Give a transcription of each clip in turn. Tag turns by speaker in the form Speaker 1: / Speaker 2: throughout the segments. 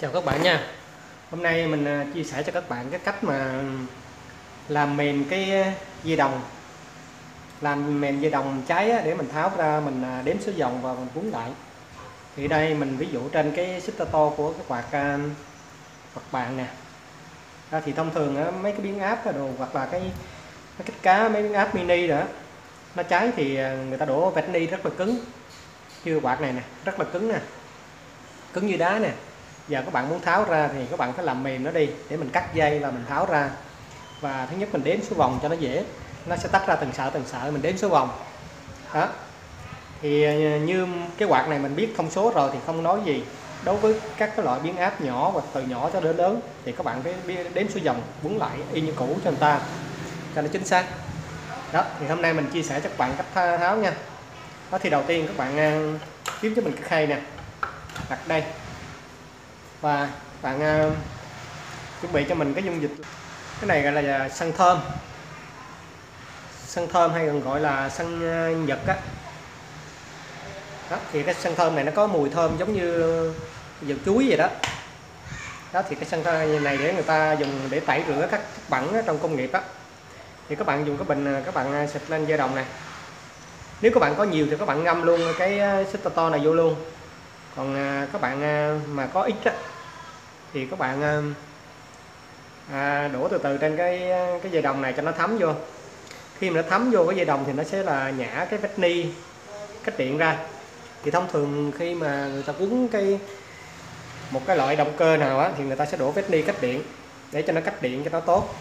Speaker 1: Chào các bạn nha. Hôm nay mình à, chia sẻ cho các bạn cái cách mà làm mềm cái à, dây đồng. Làm mềm dây đồng cháy để mình tháo ra mình à, đếm số vòng và mình cuốn lại. Thì đây mình ví dụ trên cái xích to của cái quạt quạt bàn nè. Thì thông thường mấy cái biến áp đồ, hoặc là cái cái kích cá, mấy biến áp mini nữa nó cháy thì người ta đổ vẹt ni rất là cứng. Như quạt này nè, rất là cứng nè. Cứng như đá nè giờ các bạn muốn tháo ra thì các bạn phải làm mềm nó đi, để mình cắt dây và mình tháo ra. Và thứ nhất mình đếm số vòng cho nó dễ, nó sẽ tách ra từng sợi từng sợi mình đếm số vòng. Đó. Thì ờ, như cái quạt này mình biết thông số rồi thì không nói gì. Đối với các cái loại biến áp nhỏ và từ nhỏ cho đến lớn thì các bạn phải đếm số vòng quấn lại y như cũ cho người ta, cho nó chính xác. Đó, thì hôm nay mình chia sẻ cho các bạn cách tháo nha. Đó, thì đầu tiên các bạn ờ, kiếm cho mình cái khay nè. Đặt đây và bạn uh, chuẩn bị cho mình cái dung dịch. Cái này gọi là à, xăng thơm. Xăng thơm hay còn gọi là xăng uh, à, nhật á. Đó. thì cái xăng thơm này nó có mùi thơm giống như dầu chuối vậy đó. Đó thì cái xăng thơm này để người ta dùng để tẩy rửa các chất bẩn trong công nghiệp á. Thì các bạn dùng cái bình các bạn xịt lên dây đồng này. Nếu các bạn có nhiều thì các bạn ngâm luôn cái xích to này vô luôn còn à, các bạn à, mà có ít á, thì các bạn à, à đổ từ từ trên cái cái dây đồng này cho nó thấm vô. Khi mà nó thấm vô cái dây đồng thì nó sẽ là nhả cái vết ni cách điện ra. Thì thông thường khi mà người ta quấn cái một cái loại động cơ nào á thì người ta sẽ đổ vết ni cách điện để cho nó cách điện cho nó tốt.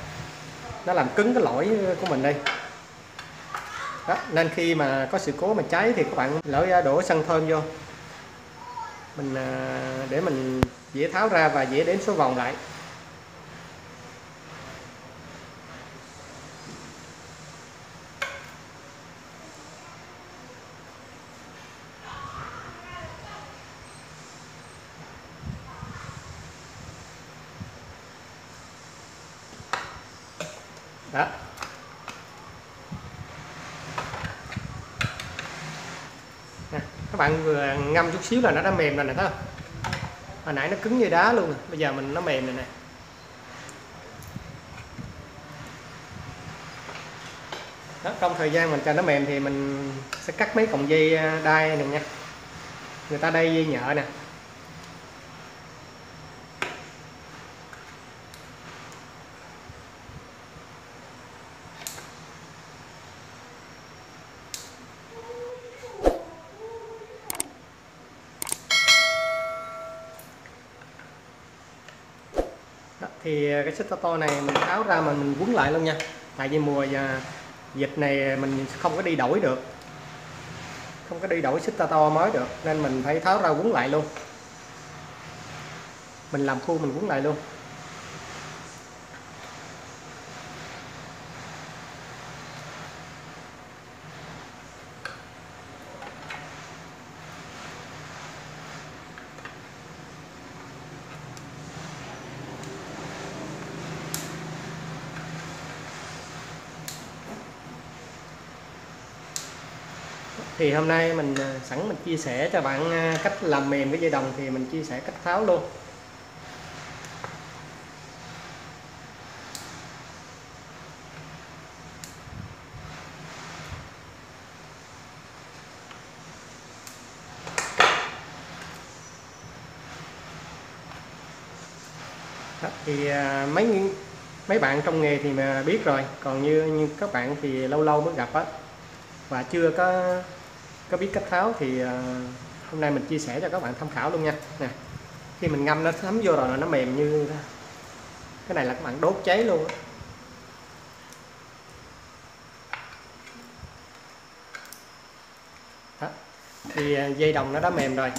Speaker 1: Nó làm cứng cái lỗi của mình đây. Đó, nên khi mà có sự cố mà cháy thì các bạn lỡ đổ xăng thơm vô mình à, để mình dễ tháo ra và dễ đếm số vòng lại. Bạn vừa ngâm chút xíu là nó đã mềm rồi nè thấy không? Hồi nãy nó cứng như đá luôn bây giờ mình nó mềm này nè. Đó, trong thời gian mình cho nó mềm thì mình sẽ cắt mấy cọng dây à, đai này nha. Người ta đây dây nhợ nè. Thì à, cái xích to này mình tháo ra mà mình quấn lại luôn nha. Tại vì mùa à, dịch này mình không có đi đổi được. Không có đi đổi xích to mới được, nên mình phải tháo ra quấn lại luôn. Mình làm khuôn mình quấn lại luôn. Thì hôm nay mình à, sẵn mình chia sẻ cho bạn à, cách làm mềm cái dây đồng thì mình chia sẻ cách tháo luôn. Thì à, mấy mấy bạn trong nghề thì mà biết rồi còn như, như các bạn thì lâu lâu mới gặp á và chưa có có biết cách tháo thì ờ, hôm nay mình chia sẻ cho các bạn tham khảo luôn nha. Nè khi mình ngâm nó thấm vô rồi nó mềm như cái này là các bạn đốt cháy luôn đó. thì ờ, dây đồng nó đã mềm rồi.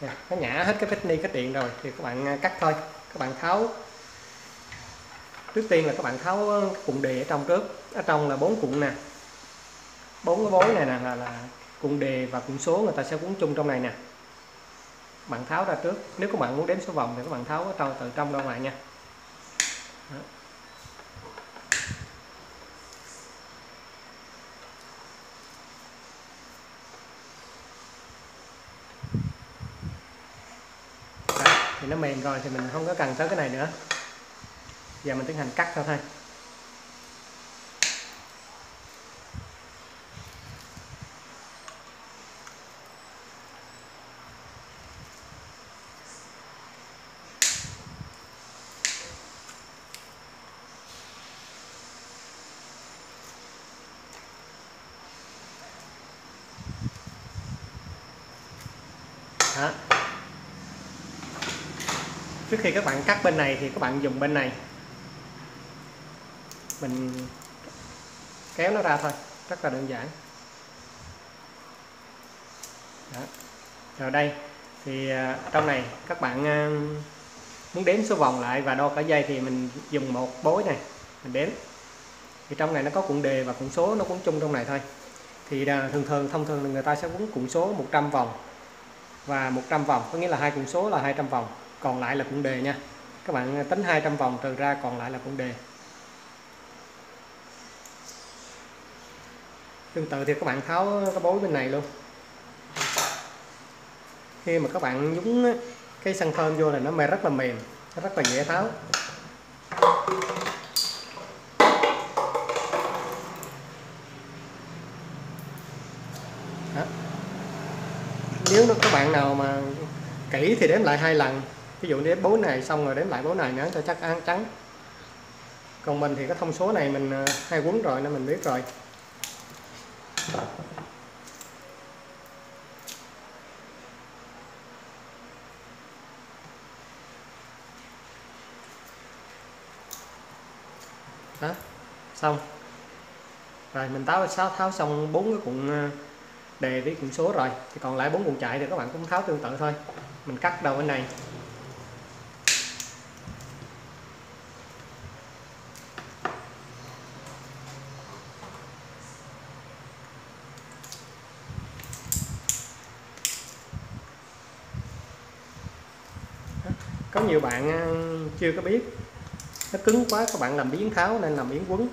Speaker 1: Nè, nó nhả hết cái vết ni cái điện rồi thì các bạn ờ, cắt thôi. Các bạn tháo trước tiên là các bạn tháo cuộn đề ở trong trước. Ở trong là bốn cuộn nè bốn cái bối này nè là, là cùng đề và cùng số người ta sẽ cuốn chung trong này nè bạn tháo ra trước nếu các bạn muốn đếm số vòng thì các bạn tháo ở trong từ trong ra ngoài nha Đó. Đó. nó mềm rồi thì mình không có cần tới cái này nữa giờ mình tiến hành cắt thôi thôi đó. Trước khi các bạn cắt bên này thì các bạn dùng bên này. Mình kéo nó ra thôi, rất là đơn giản. Đó. rồi đây, thì à, trong này các bạn à, muốn đếm số vòng lại và đo cả dây thì mình dùng một bối này, mình đếm. Thì trong này nó có cuộn đề và cuộn số nó cũng chung trong này thôi. Thì à, thường thường, thông thường người ta sẽ quấn cuộn số 100 vòng và 100 vòng, có nghĩa là hai cuộn số là 200 vòng. Còn lại là cuộn đề nha. Các bạn tính 200 vòng, trừ ra còn lại là cuộn đề. Tương tự thì các bạn tháo cái bối bên này luôn. Khi mà các bạn nhúng cái xăng thơm vô là nó mềm, rất là mềm nó rất là dễ tháo. Đó nếu nó các bạn nào mà kỹ thì đếm lại hai lần. Ví dụ đếm bốn này xong rồi đếm lại bốn này nữa cho chắc ăn trắng. Còn mình thì cái thông số này mình ờ, hai hay quấn rồi nên mình biết rồi. Đó xong. Rồi mình táo tháo, tháo xong bốn cái cuộn ờ, đề với cuộn số rồi. Thì còn lại bốn cuộn chạy thì các bạn cũng tháo tương tự thôi. Mình cắt đầu bên này. Có nhiều bạn ờ, chưa có biết. Nó cứng quá, các bạn làm biến tháo nên làm biến quấn.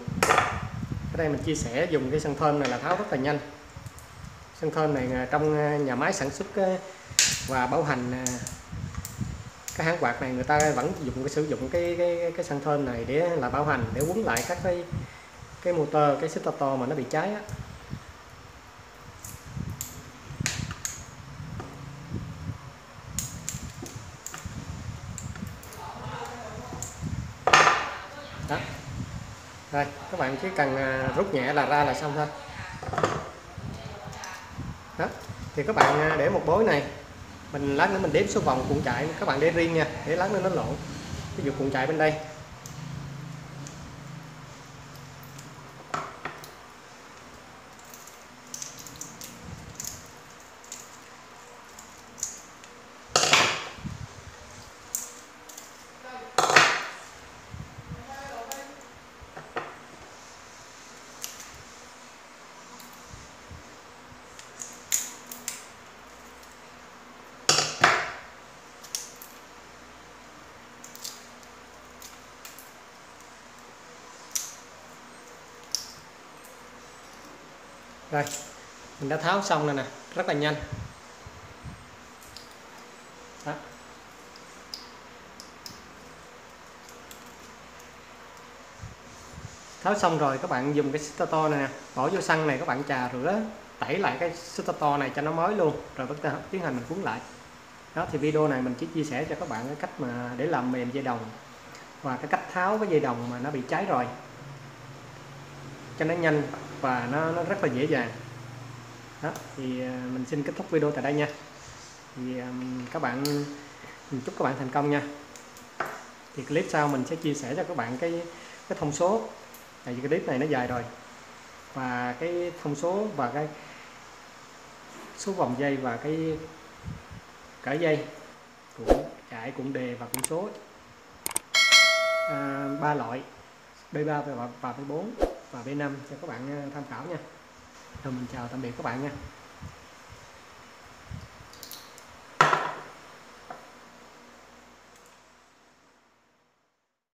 Speaker 1: Ở đây mình chia sẻ dùng cái sân thơm này là tháo rất là nhanh sân thơm này à, trong à, nhà máy sản xuất à, và bảo hành cái hãng quạt này người ta vẫn dùng cái sử dụng cái cái cái sân thơm này để là bảo hành để quấn lại các cái cái motor cái xích to mà nó bị cháy á. Đó. Đây, các bạn chỉ cần rút nhẹ là ra là xong thôi đó. Thì các bạn à, để một bối này, mình lát nữa mình đếm số vòng cuộn chạy các bạn để riêng nha, để lát nữa nó lộn. Ví dụ cuộn chạy bên đây. Rồi, mình đã tháo xong rồi nè, rất là nhanh. Đó. tháo xong rồi các bạn dùng cái to này nè, bỏ vô xăng này các bạn trà rửa, tẩy lại cái to này cho nó mới luôn, rồi bắt đầu tiến hành mình cuốn lại. Đó, thì video này mình chỉ chia sẻ cho các bạn cái cách mà để làm mềm dây đồng và cái cách tháo cái dây đồng mà nó bị cháy rồi. Cho nó nhanh và nó, nó rất là dễ dàng. Đó thì à, mình xin kết thúc video tại đây nha. Thì à, các bạn mình chúc các bạn thành công nha. Thì clip sau mình sẽ chia sẻ cho các bạn cái cái thông số. Tại vì cái clip này nó dài rồi. Và cái thông số và cái số vòng dây và cái cỡ dây của chạy cuộn đề và cuộn số. À, ba loại B3 và, và B4 và B5 cho các bạn ờ, tham khảo nha. Rồi mình chào tạm biệt các bạn nha.